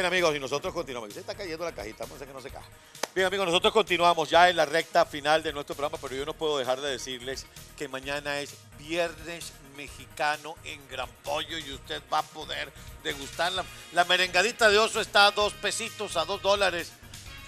Bien, amigos, y nosotros continuamos. Se está cayendo la cajita, vamos a hacer que no se caja. Bien, amigos, nosotros continuamos ya en la recta final de nuestro programa, pero yo no puedo dejar de decirles que mañana es Viernes Mexicano en Gran Pollo y usted va a poder degustar la, la merengadita de oso está a dos pesitos, a dos dólares.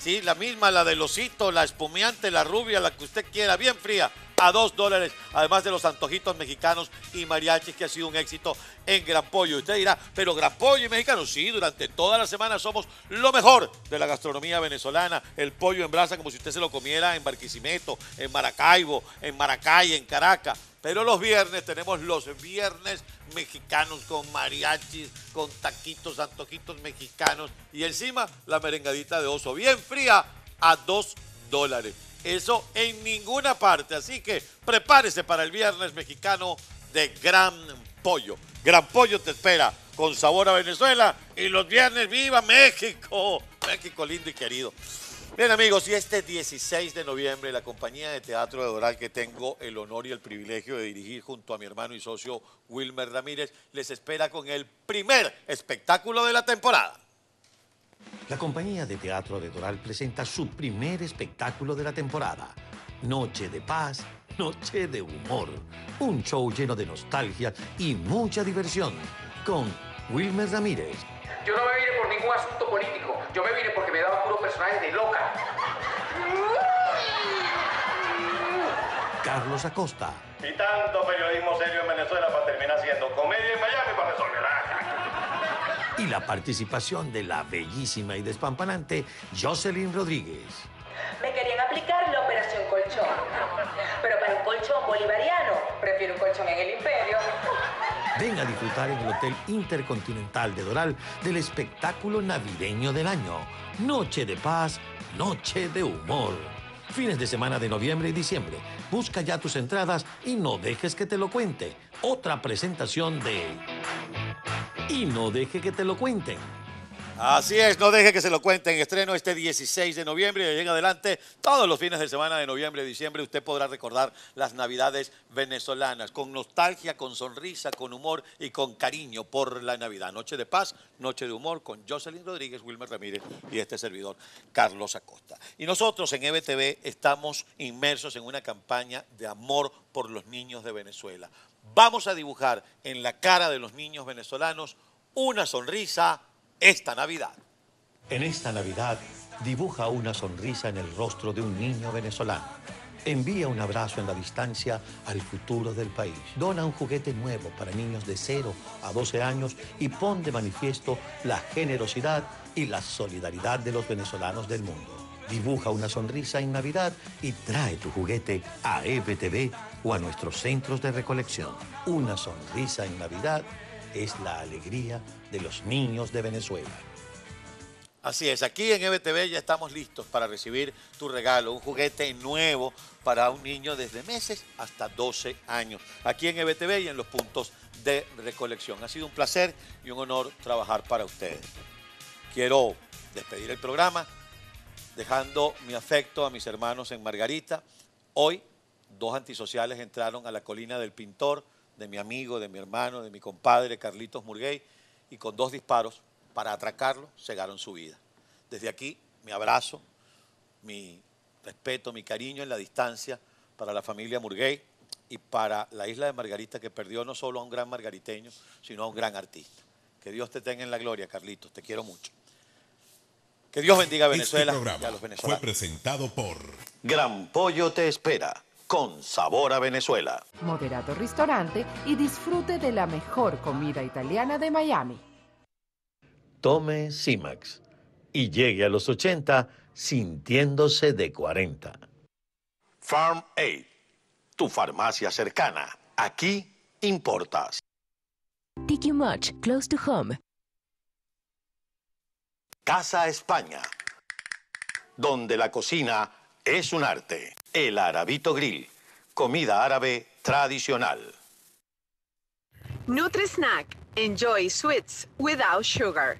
Sí, la misma, la del osito, la espumiante, la rubia, la que usted quiera, bien fría, a dos dólares. Además de los antojitos mexicanos y mariachis, que ha sido un éxito en Gran Pollo. Usted dirá, pero Gran Pollo y mexicano, sí, durante toda la semana somos lo mejor de la gastronomía venezolana. El pollo en brasa, como si usted se lo comiera en Barquisimeto, en Maracaibo, en Maracay, en Caracas. Pero los viernes tenemos los viernes mexicanos con mariachis, con taquitos, antojitos mexicanos y encima la merengadita de oso bien fría a dos dólares. Eso en ninguna parte. Así que prepárese para el viernes mexicano de Gran Pollo. Gran Pollo te espera con sabor a Venezuela y los viernes viva México. México lindo y querido. Bien amigos, y este 16 de noviembre la compañía de teatro de Doral que tengo el honor y el privilegio de dirigir junto a mi hermano y socio Wilmer Ramírez les espera con el primer espectáculo de la temporada. La compañía de teatro de Doral presenta su primer espectáculo de la temporada. Noche de paz, noche de humor. Un show lleno de nostalgia y mucha diversión. Con Wilmer Ramírez, Yo no me vine por ningún asunto político. Yo me vine porque me daban puro personajes de loca. Carlos Acosta Y tanto periodismo serio en Venezuela para terminar haciendo comedia en Miami para resolver. y la participación de la bellísima y despampanante Jocelyn Rodríguez. Me querían aplicar la operación colchón. Pero para un colchón bolivariano, prefiero un colchón en el imperio. Ven a disfrutar en el Hotel Intercontinental de Doral del espectáculo navideño del año. Noche de paz, noche de humor. Fines de semana de noviembre y diciembre. Busca ya tus entradas y no dejes que te lo cuente. Otra presentación de... Y no deje que te lo cuenten. Así es, no deje que se lo cuenten. Estreno este 16 de noviembre y de en adelante, todos los fines de semana de noviembre y diciembre, usted podrá recordar las navidades venezolanas con nostalgia, con sonrisa, con humor y con cariño por la Navidad. Noche de paz, noche de humor con Jocelyn Rodríguez, Wilmer Ramírez y este servidor, Carlos Acosta. Y nosotros en EBTV estamos inmersos en una campaña de amor por los niños de Venezuela. Vamos a dibujar en la cara de los niños venezolanos una sonrisa esta Navidad. En esta Navidad, dibuja una sonrisa en el rostro de un niño venezolano. Envía un abrazo en la distancia al futuro del país. Dona un juguete nuevo para niños de 0 a 12 años y pon de manifiesto la generosidad y la solidaridad de los venezolanos del mundo. Dibuja una sonrisa en Navidad y trae tu juguete a EBTV o a nuestros centros de recolección. Una sonrisa en Navidad es la alegría de los niños de Venezuela. Así es, aquí en EBTV ya estamos listos para recibir tu regalo, un juguete nuevo para un niño desde meses hasta 12 años, aquí en EBTV y en los puntos de recolección. Ha sido un placer y un honor trabajar para ustedes. Quiero despedir el programa dejando mi afecto a mis hermanos en Margarita. Hoy, dos antisociales entraron a la colina del pintor, de mi amigo, de mi hermano, de mi compadre Carlitos Murguey, y con dos disparos para atracarlo, cegaron su vida. Desde aquí, mi abrazo, mi respeto, mi cariño en la distancia para la familia Murguey y para la isla de Margarita, que perdió no solo a un gran margariteño, sino a un gran artista. Que Dios te tenga en la gloria, Carlitos, te quiero mucho. Que Dios bendiga a Venezuela este y a los fue venezolanos. presentado por Gran Pollo te espera, con sabor a Venezuela. Moderato Ristorante y disfrute de la mejor comida italiana de Miami. Tome Cimax y llegue a los 80 sintiéndose de 40. Farm Aid, tu farmacia cercana. Aquí importas. TQ Much, close to home. Casa España, donde la cocina es un arte. El Arabito Grill, comida árabe tradicional. Nutri-Snack. Enjoy sweets without sugar.